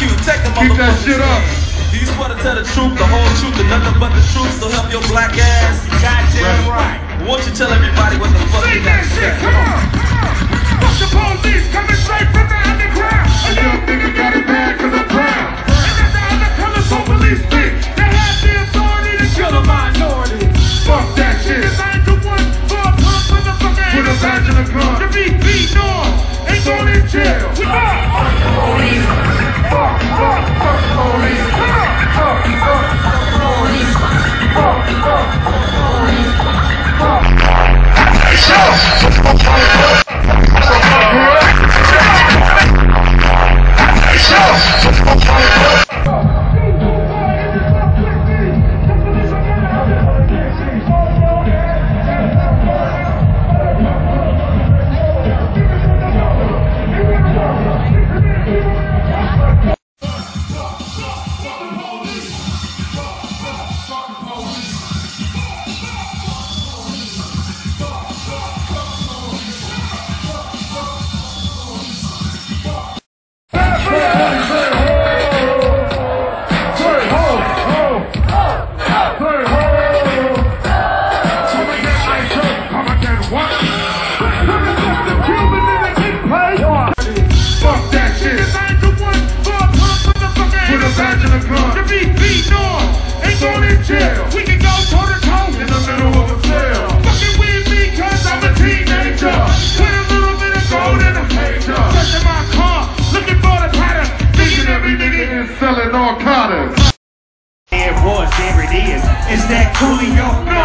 Cube, take the Keep that shit up. Do you swear to tell the truth, the whole truth, and nothing but the truth? So help your black ass. Goddamn right. Won't you tell everybody what the fuck narcotics. It was, there it is. It's that Coolio. No,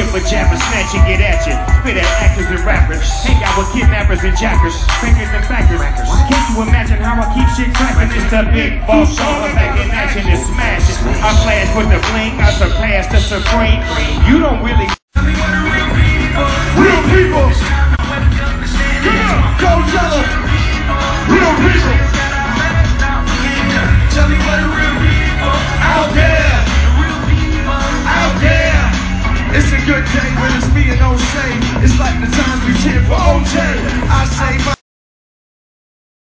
Jibber snatch and get at you. Spit at actors and rappers. Hang out with kidnappers and jackers. Fingers and backers. Can't you imagine how I keep shit cracking? It's the big boss. I'm back in action and smashing. I flash with the bling. I surpass the supreme. You don't really. The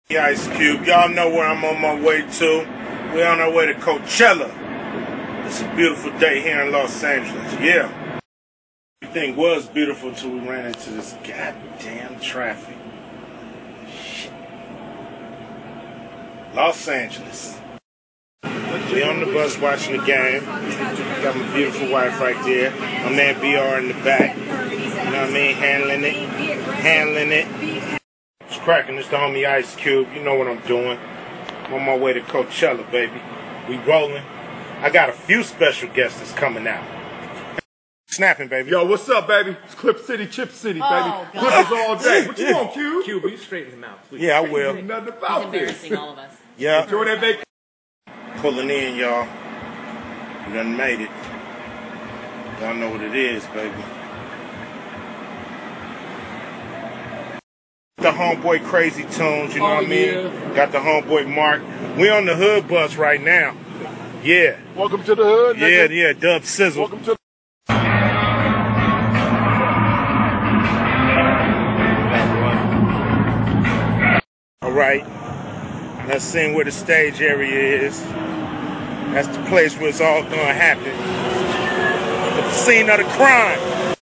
we Ice Cube. Y'all know where I'm on my way to. We're on our way to Coachella. It's a beautiful day here in Los Angeles. Yeah. Everything was beautiful until we ran into this goddamn traffic. Shit. Los Angeles. We on the bus watching the game. Got my beautiful wife right there. My man BR in the back. You know what I mean? Handling it. Handling it. It's cracking. It's the homie Ice Cube. You know what I'm doing. I'm on my way to Coachella, baby. We rolling. I got a few special guests that's coming out. Snapping, baby. Yo, what's up, baby? It's Clip City, Chip City, oh, baby. Oh, God. Clippers all day. What you want, Q? Q, will you straighten him out, please? Yeah, I will. Ain't nothing He's about this. embarrassing all of us. Yeah, Enjoy that vacation. pulling in, y'all. We done made it. Y'all know what it is, baby. The homeboy Crazy Toones, you know Oh, what I mean? yeah. Got the homeboy Mark. We on the hood bus right now. Yeah, Welcome to the hood, yeah, nigga. yeah. Dub Sizzle. Welcome to All right. Let's see where the stage area is. That's the place where it's all gonna happen. The scene of the crime.